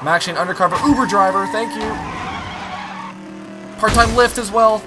I'm actually an undercover Uber driver. Thank you. Part-time Lyft as well.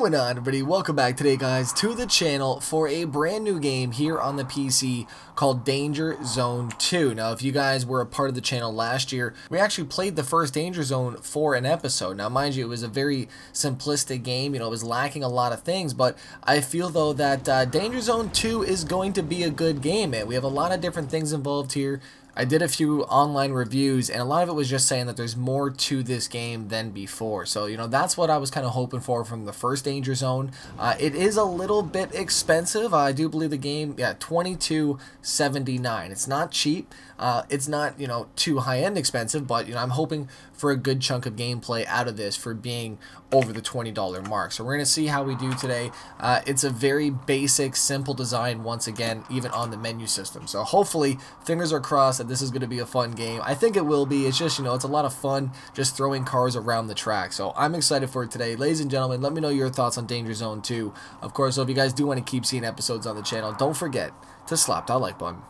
Going on everybody? Welcome back today guys to the channel for a brand new game here on the PC called Danger Zone 2. Now if you guys were a part of the channel last year, we actually played the first Danger Zone for an episode. Now mind you, it was a very simplistic game, you know, it was lacking a lot of things, but I feel though that uh, Danger Zone 2 is going to be a good game, man. We have a lot of different things involved here. I did a few online reviews, and a lot of it was just saying that there's more to this game than before. So, you know, that's what I was kind of hoping for from the first Danger Zone. Uh, it is a little bit expensive. I do believe the game, yeah, 22.79. It's not cheap. Uh, it's not, you know, too high-end expensive, but, you know, I'm hoping for a good chunk of gameplay out of this for being over the $20 mark. So we're going to see how we do today. Uh, it's a very basic, simple design once again, even on the menu system. So hopefully, fingers are crossed that this is going to be a fun game. I think it will be. It's just, you know, it's a lot of fun just throwing cars around the track. So I'm excited for it today. Ladies and gentlemen, let me know your thoughts on Danger Zone 2. Of course, so if you guys do want to keep seeing episodes on the channel, don't forget to slap that like button.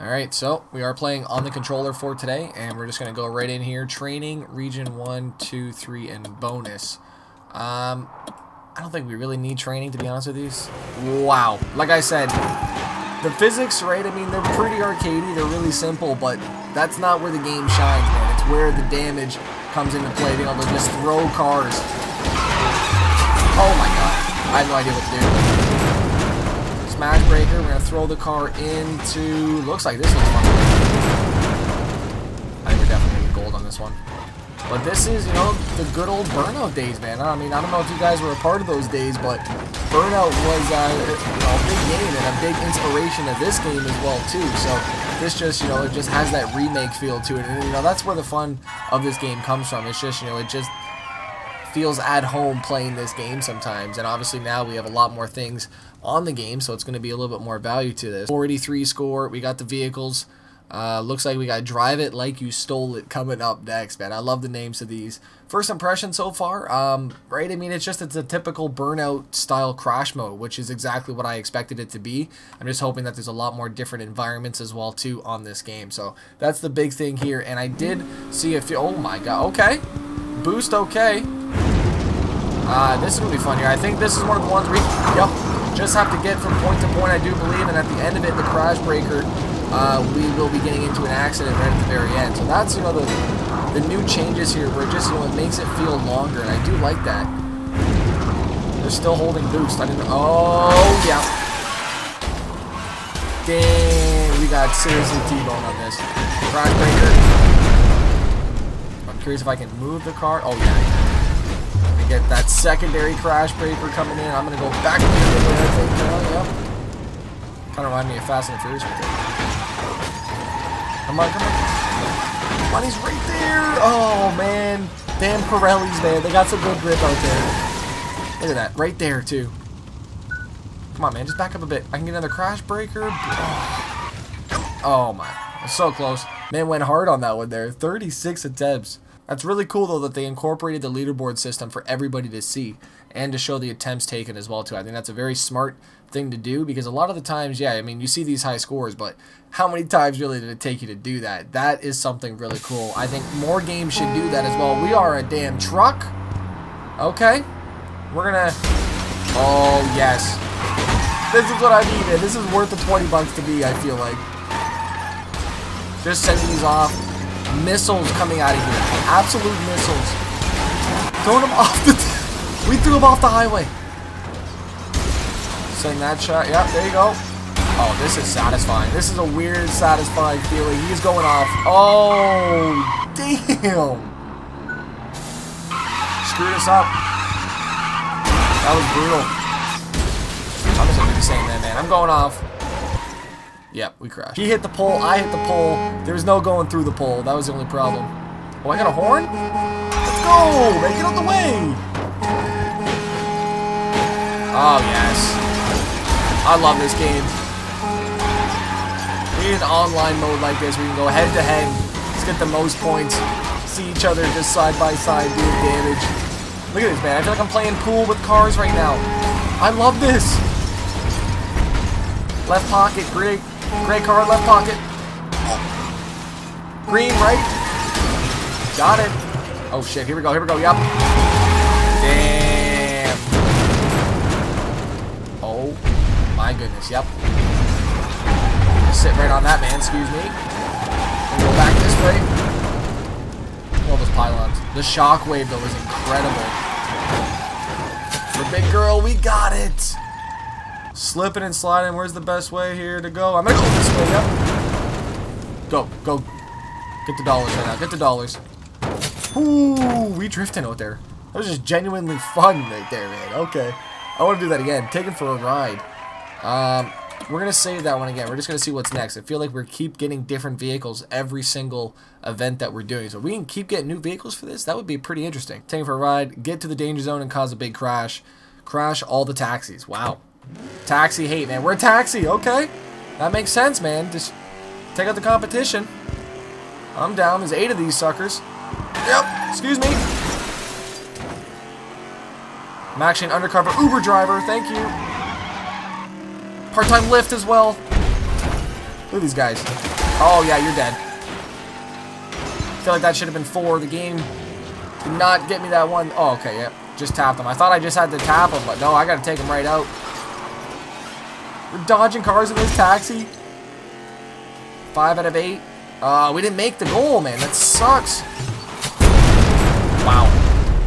Alright, so we are playing on the controller for today, and we're just going to go right in here. Training, Region 1, 2, 3, and bonus. Um, I don't think we really need training, to be honest with you. Wow. Like I said, the physics, right, I mean, they're pretty arcadey, they're really simple, but that's not where the game shines, man. It's where the damage comes into play, being able to just throw cars. Oh my god. I have no idea what to do. Smash Breaker. We're going to throw the car into... Looks like this one's fun. I think we're definitely gold on this one. But this is, you know, the good old Burnout days, man. I mean, I don't know if you guys were a part of those days, but Burnout was uh, you know, a big game and a big inspiration of this game as well, too. So this just, you know, it just has that remake feel to it. And, you know, that's where the fun of this game comes from. It's just, you know, it just feels at home playing this game sometimes. And obviously now we have a lot more things on the game, so it's going to be a little bit more value to this. 43 score, we got the vehicles. Uh, looks like we got Drive It Like You Stole It coming up next, man. I love the names of these. First impression so far, um, right? I mean, it's just it's a typical Burnout style crash mode, which is exactly what I expected it to be. I'm just hoping that there's a lot more different environments as well, too, on this game. So that's the big thing here. And I did see a few... Oh, my God. Okay. Boost, okay. Uh, this is to be fun here. I think this is one of the ones we... Yep. Just have to get from point to point, I do believe, and at the end of it, the crash breaker, uh, we will be getting into an accident right at the very end. So that's, you know, the, the new changes here where just, you know, it makes it feel longer, and I do like that. They're still holding boost. I didn't Oh, yeah. Damn, we got seriously T-bone on this. Crash breaker. I'm curious if I can move the car. Oh, yeah, get that secondary crash breaker coming in. I'm going to go back to the I. Uh, yep. Kind of remind me of Fast and the Furious with it. Come on, come on. Money's right there. Oh, man. Damn Pirellis, man. They got some good grip out there. Look at that. Right there, too. Come on, man. Just back up a bit. I can get another crash breaker. Oh, oh my. So close. Man went hard on that one there. 36 attempts. That's really cool though that they incorporated the leaderboard system for everybody to see and to show the attempts taken as well too. I think that's a very smart thing to do because a lot of the times, yeah, I mean, you see these high scores, but how many times really did it take you to do that? That is something really cool. I think more games should do that as well. We are a damn truck. Okay. We're gonna... Oh, yes. This is what I needed. This is worth the 20 bucks to be, I feel like. Just sending these off missiles coming out of here. Absolute missiles. Throwing them off the... we threw him off the highway. Send that shot. Yep, there you go. Oh, this is satisfying. This is a weird, satisfying feeling. He's going off. Oh, damn. Screwed us up. That was brutal. I'm just going to be saying that, man. I'm going off. Yep, we crashed. He hit the pole, I hit the pole. There was no going through the pole. That was the only problem. Oh, I got a horn? Let's go! Man, get out the way! Oh, yes. I love this game. Need an online mode like this we can go head to head. Let's get the most points. see each other just side by side doing damage. Look at this, man. I feel like I'm playing pool with cars right now. I love this. Left pocket, gray, gray card, left pocket. Green, right? Got it. Oh shit, here we go, here we go, yep. Goodness, yep. Sit right on that man, excuse me. And go back this way. All those pylons. The shockwave though is incredible. For big girl, we got it. Slipping and sliding, where's the best way here to go? I'm gonna go this way, yep. Go, go. Get the dollars right now, get the dollars. Ooh, we drifting out there. That was just genuinely fun right there, man. Okay. I want to do that again. Take him for a ride. Um, we're going to save that one again. We're just going to see what's next. I feel like we keep getting different vehicles every single event that we're doing. So we can keep getting new vehicles for this. That would be pretty interesting. Take for a ride. Get to the danger zone and cause a big crash. Crash all the taxis. Wow. Taxi hate, man. We're a taxi. Okay. That makes sense, man. Just take out the competition. I'm down. There's eight of these suckers. Yep, excuse me. I'm actually an undercover Uber driver, thank you. Part-time Lyft as well. Look at these guys. Oh yeah, you're dead. I feel like that should have been four. The game did not get me that one. Oh, okay, yep. Yeah, just tapped them. I thought I just had to tap them, but no, I gotta take them right out. We're dodging cars in this taxi. Five out of eight. Uh, we didn't make the goal, man. That sucks. Wow.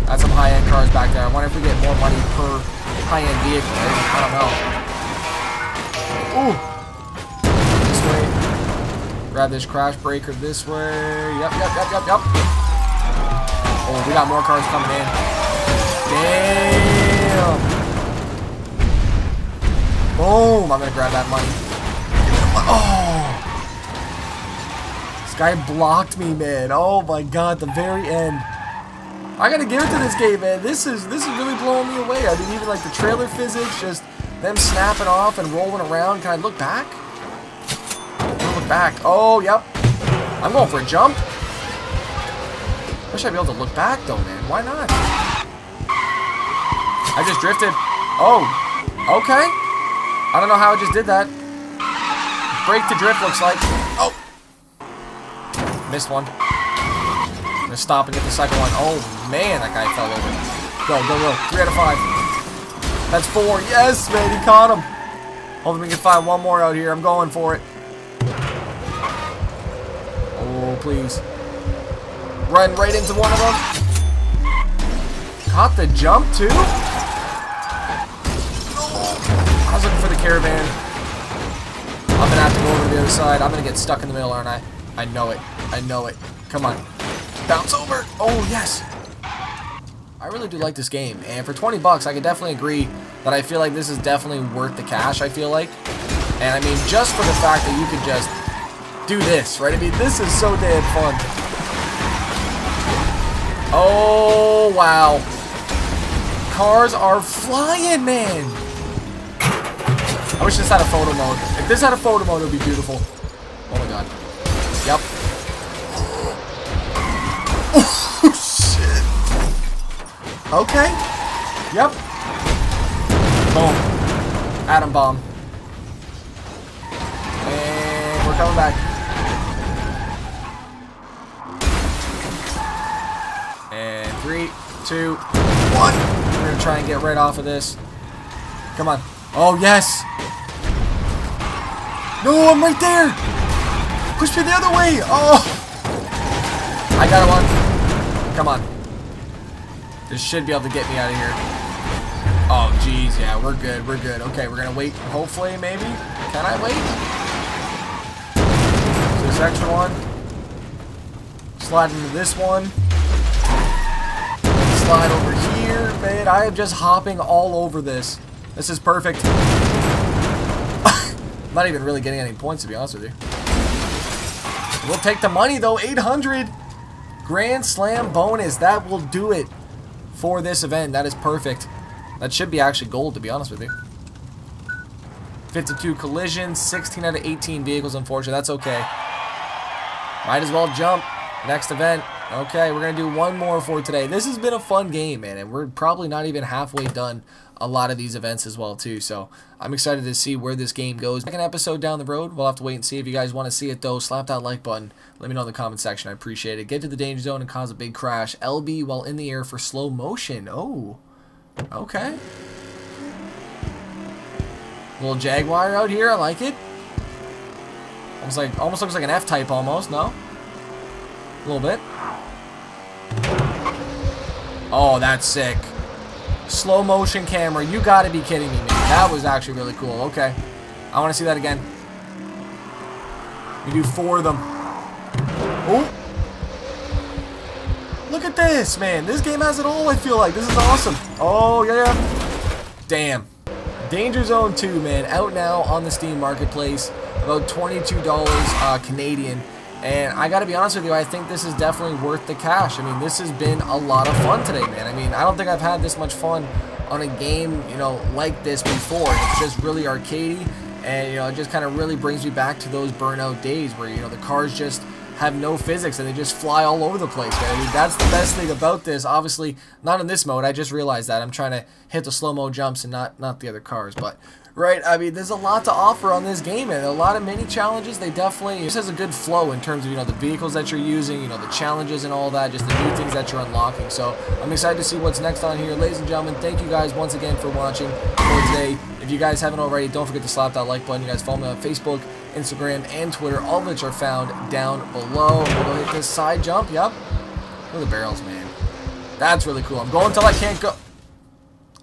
That's some high-end cars back there. I wonder if we get more money per high-end vehicle. I don't know. Ooh. This way. Grab this crash breaker this way. Yep, yep, yep, yep, yep. Oh, we got more cars coming in. Damn. Boom. I'm going to grab that money. Oh. This guy blocked me, man. Oh my god, the very end. I gotta give it to this game, man. This is this is really blowing me away. I mean, even like the trailer physics, just them snapping off and rolling around. Can I look back? Look back. Oh, yep. I'm going for a jump. Wish I'd be able to look back though, man. Why not? I just drifted. Oh, okay. I don't know how I just did that. Break to drift looks like. Oh. Missed one. I'm gonna stop and get the second one. Oh man, that guy fell over. Go, go, go. Three out of five. That's four. Yes, he caught him. Hopefully we can find one more out here. I'm going for it. Oh, please. Run right into one of them. Caught the jump, too? I was looking for the caravan. I'm gonna have to go over to the other side. I'm gonna get stuck in the middle, aren't I? I know it. I know it. Come on. Bounce over. Oh, yes. I really do like this game. And for 20 bucks, I can definitely agree that I feel like this is definitely worth the cash, I feel like. And I mean, just for the fact that you could just do this, right? I mean, this is so damn fun. Oh, wow. Cars are flying, man. I wish this had a photo mode. If this had a photo mode, it would be beautiful. Oh my god. Yep. Okay. Yep. Boom. Atom bomb. And we're coming back. And three, two, one. We're gonna try and get right off of this. Come on. Oh, yes. No, I'm right there. Push me the other way. Oh. I got one. Come on. This should be able to get me out of here. Oh, jeez. Yeah, we're good. We're good. Okay, we're to wait. Hopefully, maybe. Can I wait? This extra one. Slide into this one. Slide over here. Man, I am just hopping all over this. This is perfect. Not even really getting any points, to be honest with you. We'll take the money, though. 800. Grand Slam bonus. That will do it for this event. That is perfect. That should be actually gold, to be honest with you. 52 collisions, 16 out of 18 vehicles, unfortunately. That's okay. Might as well jump. Next event. Okay, we're going to do one more for today. This has been a fun game, man, and we're probably not even halfway done a lot of these events as well, too. So I'm excited to see where this game goes. Second episode down the road, we'll have to wait and see. If you guys want to see it, though, slap that like button. Let me know in the comment section. I appreciate it. Get to the danger zone and cause a big crash. LB while in the air for slow motion. Oh, okay. Little Jaguar out here. I like it. Almost like, almost looks like an F-type almost, no? A little bit. Oh, that's sick. Slow motion camera. You gotta be kidding me, man. That was actually really cool. Okay. I want to see that again. We do four of them. Oh. Look at this, man. This game has it all, I feel like. This is awesome. Oh, yeah. Damn. Danger Zone 2, man. Out now on the Steam Marketplace. About $22 uh, Canadian. And I got to be honest with you, I think this is definitely worth the cash. I mean, this has been a lot of fun today, man. I mean, I don't think I've had this much fun on a game, you know, like this before. It's just really arcadey, and, you know, it just kind of really brings me back to those burnout days where, you know, the cars just have no physics and they just fly all over the place, man. I mean, that's the best thing about this. Obviously, not in this mode. I just realized that. I'm trying to hit the slow-mo jumps and not, not the other cars, but right? I mean, there's a lot to offer on this game, and a lot of mini challenges. They definitely this has a good flow in terms of you know the vehicles that you're using, you know the challenges and all that, just the new things that you're unlocking. So I'm excited to see what's next on here, ladies and gentlemen. Thank you guys once again for watching for today. If you guys haven't already, don't forget to slap that like button. You guys follow me on Facebook, Instagram, and Twitter, all of which are found down below. We'll hit this side jump. Yep. Look at the barrels, man. That's really cool. I'm going until I can't go.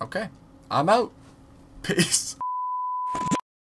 Okay. I'm out. Peace.